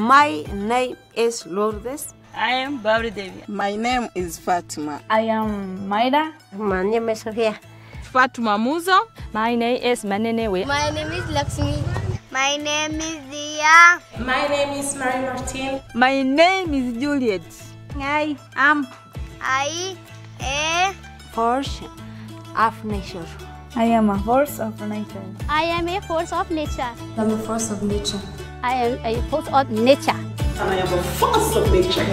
My name is Lourdes. I am Babri Devi. My name is Fatima. I am Maida. My name is Sofia. Fatima Muzo. My name is Manenewe. My name is Lakshmi. My name is Dia. My name is Marie Martin. My name is Juliet. I am I a Force of nature. I am a force of nature. I am a force of nature. I'm a force of nature. I am a force of nature. And I am a force of nature.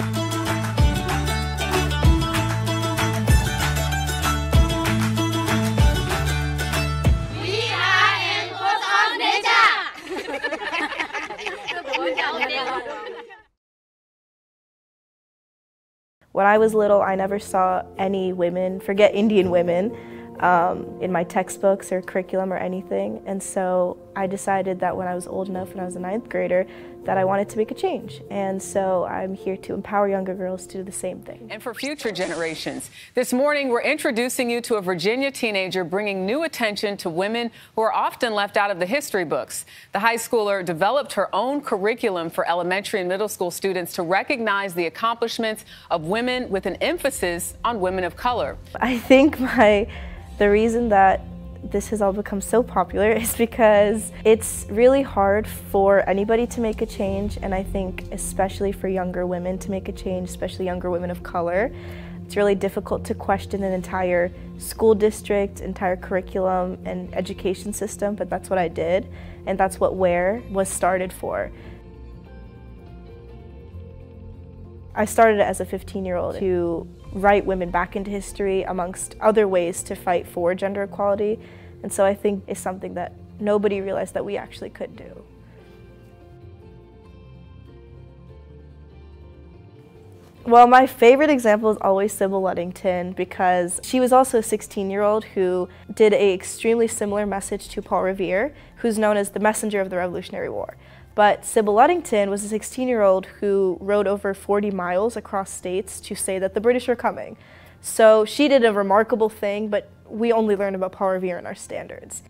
We are a force of nature. When I was little, I never saw any women, forget Indian women, um, in my textbooks or curriculum or anything. And so I decided that when I was old enough, when I was a ninth grader, that I wanted to make a change. And so I'm here to empower younger girls to do the same thing. And for future generations, this morning we're introducing you to a Virginia teenager bringing new attention to women who are often left out of the history books. The high schooler developed her own curriculum for elementary and middle school students to recognize the accomplishments of women with an emphasis on women of color. I think my the reason that this has all become so popular is because it's really hard for anybody to make a change and I think especially for younger women to make a change, especially younger women of color. It's really difficult to question an entire school district, entire curriculum and education system, but that's what I did and that's what WHERE was started for. I started as a 15 year old to write women back into history amongst other ways to fight for gender equality. And so I think it's something that nobody realized that we actually could do. Well, my favorite example is always Sybil Ludington because she was also a 16 year old who did a extremely similar message to Paul Revere, who's known as the messenger of the Revolutionary War. But Sybil Ludington was a 16 year old who rode over 40 miles across states to say that the British are coming. So she did a remarkable thing, but we only learn about Paul Revere in our standards.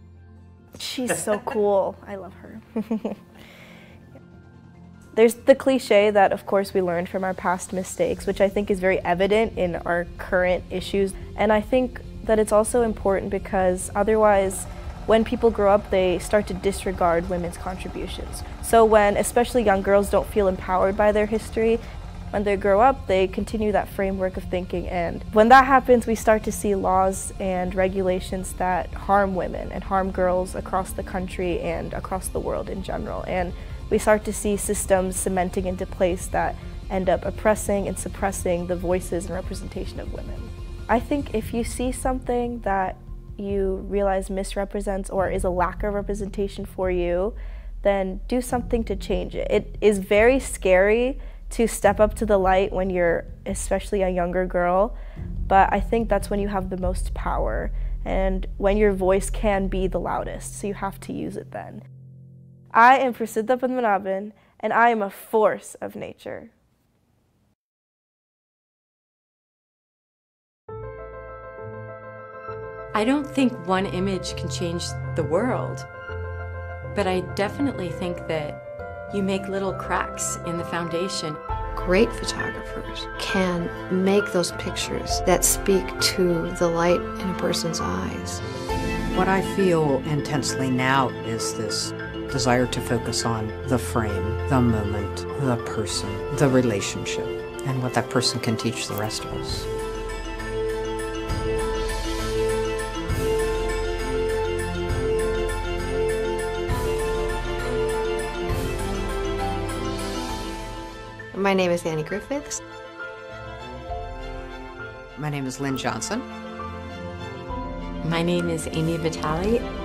She's so cool. I love her. There's the cliche that, of course, we learned from our past mistakes, which I think is very evident in our current issues. And I think that it's also important because otherwise, when people grow up, they start to disregard women's contributions. So when especially young girls don't feel empowered by their history, when they grow up, they continue that framework of thinking. And when that happens, we start to see laws and regulations that harm women and harm girls across the country and across the world in general. And we start to see systems cementing into place that end up oppressing and suppressing the voices and representation of women. I think if you see something that you realize misrepresents or is a lack of representation for you, then do something to change it. It is very scary to step up to the light when you're especially a younger girl, but I think that's when you have the most power and when your voice can be the loudest, so you have to use it then. I am Prasidha Padmanabhan, and I am a force of nature. I don't think one image can change the world, but I definitely think that you make little cracks in the foundation. Great photographers can make those pictures that speak to the light in a person's eyes. What I feel intensely now is this desire to focus on the frame, the moment, the person, the relationship, and what that person can teach the rest of us. My name is Annie Griffiths. My name is Lynn Johnson. My name is Ami Vitale.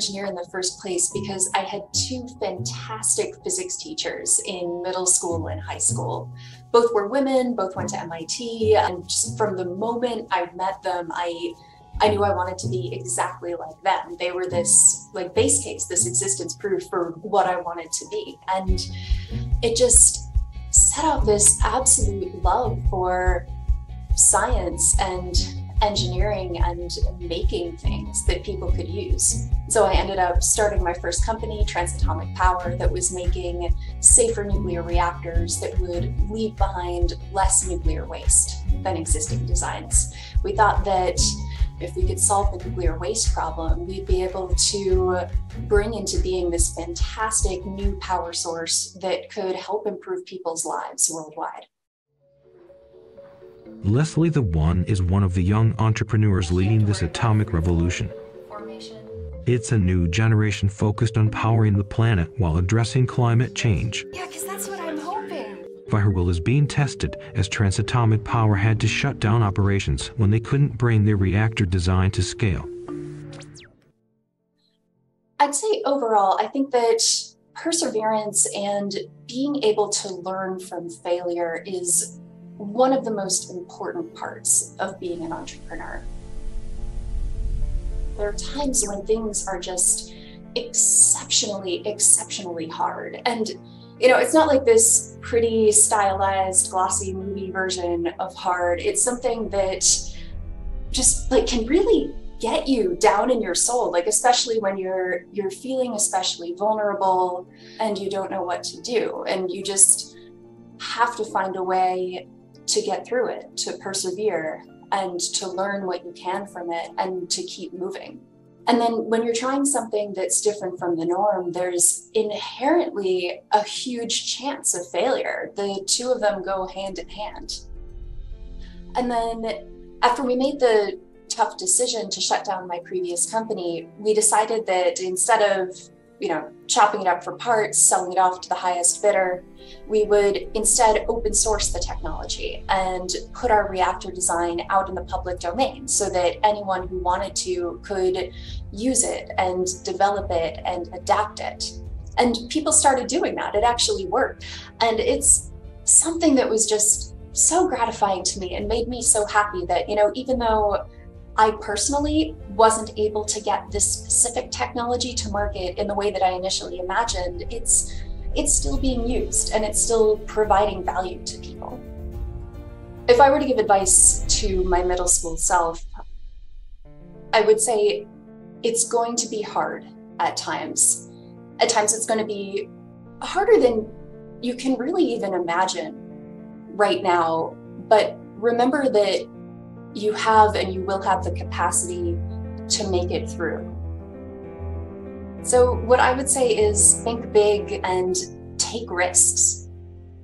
Engineer in the first place because I had two fantastic physics teachers in middle school and high school. Both were women, both went to MIT, and just from the moment I met them, I I knew I wanted to be exactly like them. They were this like base case, this existence proof for what I wanted to be. And it just set off this absolute love for science and engineering and making things that people could use. So I ended up starting my first company, Transatomic Power, that was making safer nuclear reactors that would leave behind less nuclear waste than existing designs. We thought that if we could solve the nuclear waste problem, we'd be able to bring into being this fantastic new power source that could help improve people's lives worldwide. Leslie Dewan is one of the young entrepreneurs leading this atomic revolution. It's a new generation focused on powering the planet while addressing climate change. Yeah, because that's what I'm hoping. Fire will is being tested as Transatomic Power had to shut down operations when they couldn't bring their reactor design to scale. I'd say overall, I think that perseverance and being able to learn from failure is one of the most important parts of being an entrepreneur. There are times when things are just exceptionally, exceptionally hard. And, you know, it's not like this pretty stylized, glossy movie version of hard. It's something that just like can really get you down in your soul like especially when you're you're feeling especially vulnerable and you don't know what to do and you just have to find a way to get through it, to persevere, and to learn what you can from it and to keep moving. And then when you're trying something that's different from the norm, there's inherently a huge chance of failure. The two of them go hand in hand. And then after we made the tough decision to shut down my previous company, we decided that instead of you know, chopping it up for parts, selling it off to the highest bidder. We would instead open source the technology and put our reactor design out in the public domain so that anyone who wanted to could use it and develop it and adapt it. And people started doing that. It actually worked. And it's something that was just so gratifying to me and made me so happy that, you know, even though I personally wasn't able to get this specific technology to market in the way that I initially imagined. It's it's still being used and it's still providing value to people. If I were to give advice to my middle school self, I would say it's going to be hard at times. At times it's going to be harder than you can really even imagine right now, but remember that you have and you will have the capacity to make it through. So, what I would say is think big and take risks.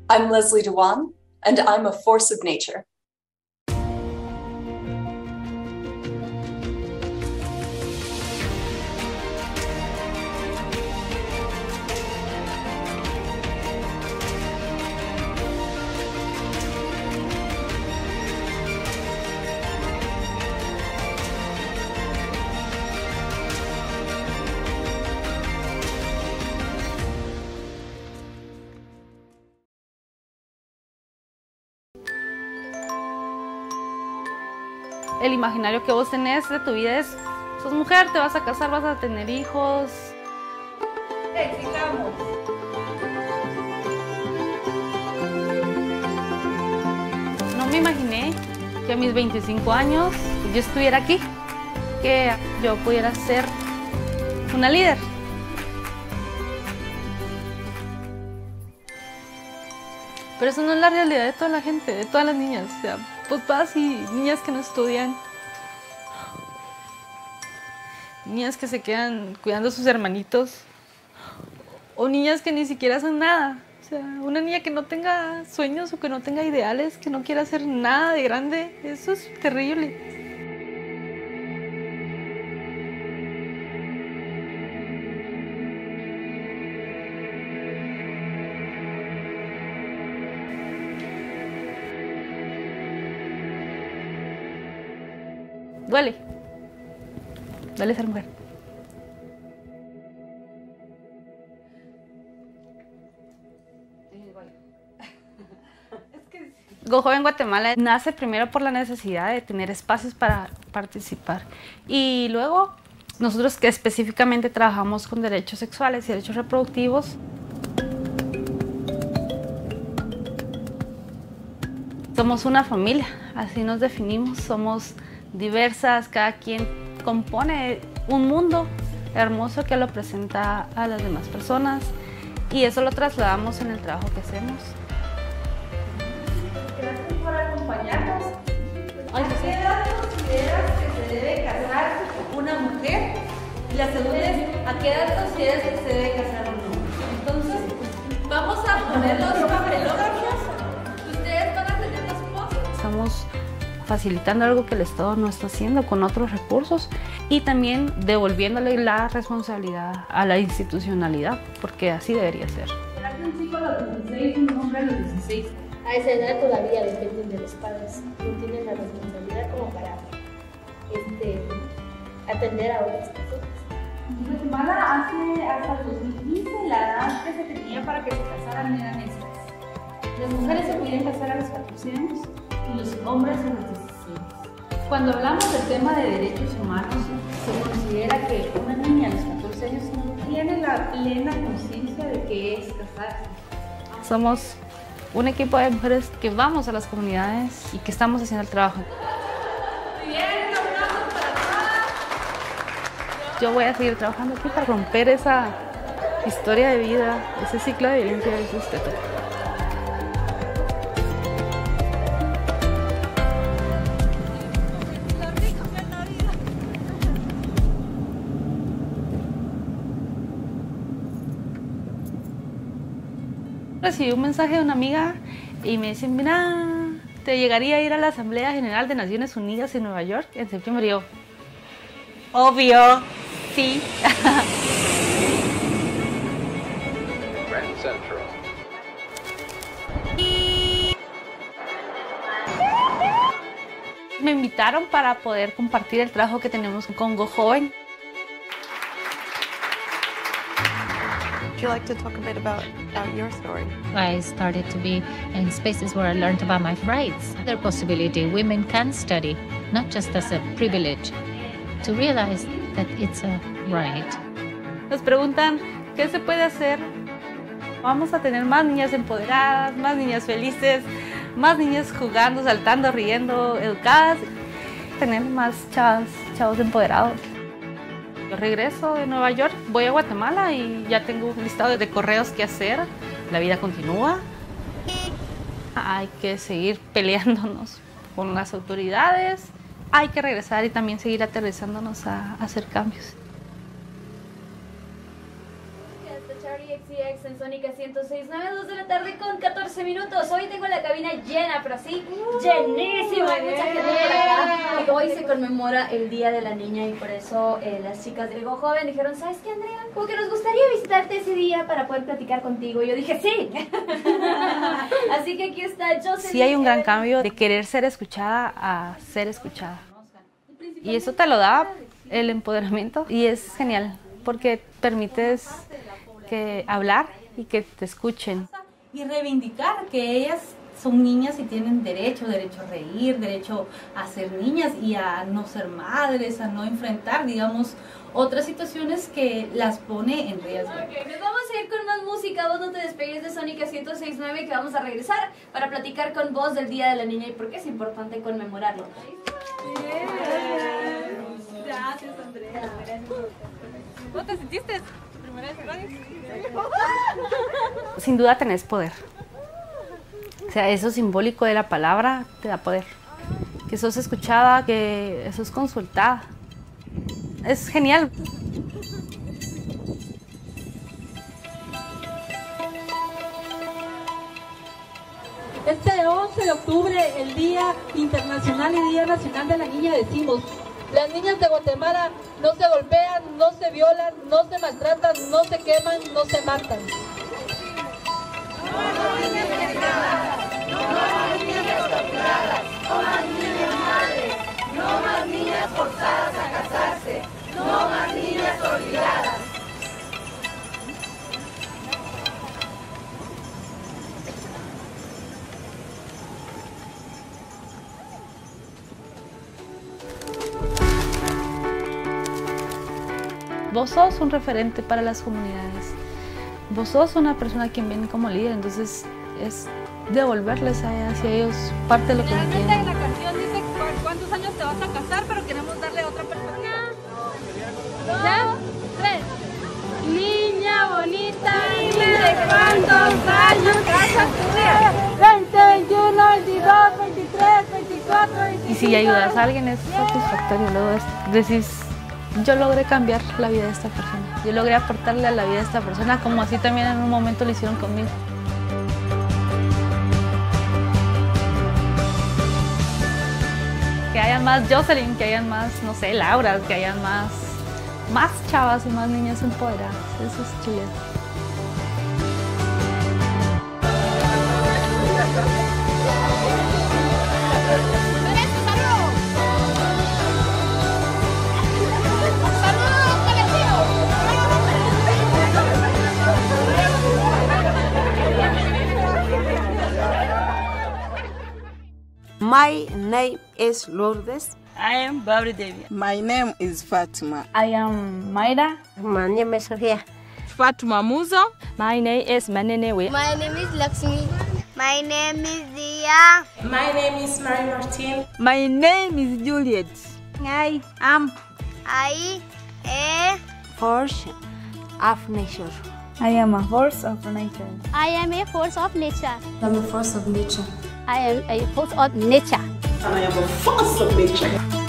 I'm Leslie Dewan, and I'm a force of nature. El imaginario que vos tenés de tu vida es, sos mujer, te vas a casar, vas a tener hijos. Explicamos. No me imaginé que a mis 25 años yo estuviera aquí, que yo pudiera ser una líder. Pero eso no es la realidad de toda la gente, de todas las niñas. O sea, papás y niñas que no estudian. Niñas que se quedan cuidando a sus hermanitos. O niñas que ni siquiera hacen nada. O sea, una niña que no tenga sueños o que no tenga ideales, que no quiera hacer nada de grande, eso es terrible. Duele. Duele ser mujer. Go Joven Guatemala nace primero por la necesidad de tener espacios para participar y luego nosotros que específicamente trabajamos con derechos sexuales y derechos reproductivos Somos una familia, así nos definimos, somos diversas, cada quien compone un mundo hermoso que lo presenta a las demás personas y eso lo trasladamos en el trabajo que hacemos. Gracias por acompañarnos. ¿A qué edad consideras que se debe casar una mujer? Y la segunda es, ¿a qué edad consideras que se debe casar un hombre? Entonces, vamos a poner facilitando algo que el Estado no está haciendo con otros recursos y también devolviéndole la responsabilidad a la institucionalidad, porque así debería ser. Un chico a los 16 un hombre a los 16. A esa edad todavía dependen de los padres, no tienen la responsabilidad como para este, atender a otras personas. En Guatemala hace hasta el 2015 la edad que se tenía para que se casaran eran estas. Las mujeres se podían casar a los 14 años y los hombres a los 16. Cuando hablamos del tema de derechos humanos, se considera que una niña a los 14 años no tiene la plena conciencia de que es casarse. Somos un equipo de mujeres que vamos a las comunidades y que estamos haciendo el trabajo. Yo voy a seguir trabajando aquí para romper esa historia de vida, ese ciclo de violencia y de Recibí un mensaje de una amiga y me dice, mira, te llegaría a ir a la Asamblea General de Naciones Unidas en Nueva York en septiembre. Y yo, obvio, sí. Grand Central. Me invitaron para poder compartir el trabajo que tenemos con Go Joven. Would you like to talk a bit about, about your story? I started to be in spaces where I learned about my rights, the possibility women can study, not just as a privilege, to realize that it's a right. Nos preguntan, ¿qué se puede hacer? Vamos a tener más niñas empoderadas, más niñas felices, más niñas jugando, saltando, riendo, educadas. Tener más chavos, chavos empoderados. Yo regreso de Nueva York, voy a Guatemala y ya tengo un listado de correos que hacer. La vida continúa. Hay que seguir peleándonos con las autoridades. Hay que regresar y también seguir aterrizándonos a, a hacer cambios. XCX en Sónica 106, 9, 2 de la tarde con 14 minutos. Hoy tengo la cabina llena, pero sí, llenísima. Hay mucha gente por acá. Y hoy se conmemora el Día de la Niña y por eso eh, las chicas del Go Joven dijeron, ¿sabes qué, Andrea? Como que nos gustaría visitarte ese día para poder platicar contigo. Y yo dije, sí. Así que aquí está Jocelyn. Sí hay un gran cambio de querer ser escuchada a ser escuchada. Y eso te lo da el empoderamiento y es genial porque permites que hablar y que te escuchen. Y reivindicar que ellas son niñas y tienen derecho, derecho a reír, derecho a ser niñas y a no ser madres, a no enfrentar, digamos, otras situaciones que las pone en riesgo. Nos vamos a ir con más música, vos no te despegues de Sónica 106.9 que vamos a regresar para platicar con vos del Día de la Niña y por qué es importante conmemorarlo. Gracias, Andrea. ¿Cómo te sentiste? Sin duda tenés poder. O sea, eso simbólico de la palabra te da poder. Que sos escuchada, que sos consultada. Es genial. Este 11 de octubre, el Día Internacional y Día Nacional de la Niña, decimos, las niñas de Guatemala no se golpean, no se violan, no se maltratan, no se queman, no se matan. No más niñas forzadas a casarse, no más niñas olvidadas. Vos sos un referente para las comunidades. Vos sos una persona quien viene como líder, entonces es devolverles a- hacia ellos parte de lo que tienen. la canción dice cu- cuántos años te vas a casar, pero queremos darle a otra perspectiva. Dos, tres. Niña bonita, dime de cuántos años casas tú 20, 21, 22, 23, 24, 25. Y si ayudas a alguien es satisfactorio. Luego es- decís, yo logré cambiar la vida de esta persona. Yo logré aportarle a la vida de esta persona como así también en un momento lo hicieron conmigo. Que hayan más Jocelyn, que hayan más, no sé, Laura, que hayan más, más chavas y más niñas empoderadas. Eso es chile. My name is Lourdes. I am Babri Devi. My name is Fatima. I am Mayra. My name is Sofia. Fatima Muzo. My name is Manenewe. My name is Lakshmi. My name is Dia. My name is Mary Martin. My name is Juliet. I am I a Force of nature. I am a force of nature. I am a force of nature. I'm a force of nature. I am a force of nature. And I am a force of nature.